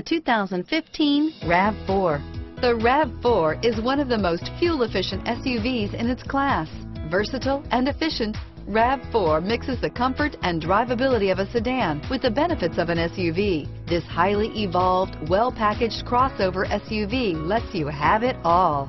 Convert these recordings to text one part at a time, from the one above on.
The 2015 RAV4. The RAV4 is one of the most fuel-efficient SUVs in its class. Versatile and efficient, RAV4 mixes the comfort and drivability of a sedan with the benefits of an SUV. This highly evolved, well-packaged crossover SUV lets you have it all.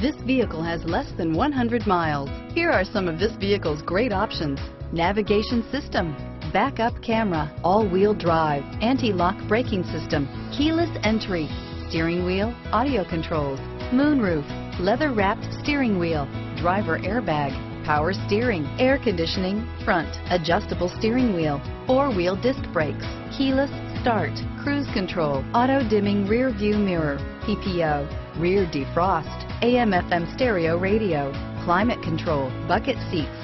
This vehicle has less than 100 miles. Here are some of this vehicle's great options. Navigation system, backup camera, all-wheel drive, anti-lock braking system, keyless entry, steering wheel, audio controls, moonroof, leather-wrapped steering wheel, driver airbag, power steering, air conditioning, front, adjustable steering wheel, four-wheel disc brakes, keyless start, cruise control, auto-dimming rear view mirror, PPO, rear defrost, AM FM stereo radio, climate control, bucket seats.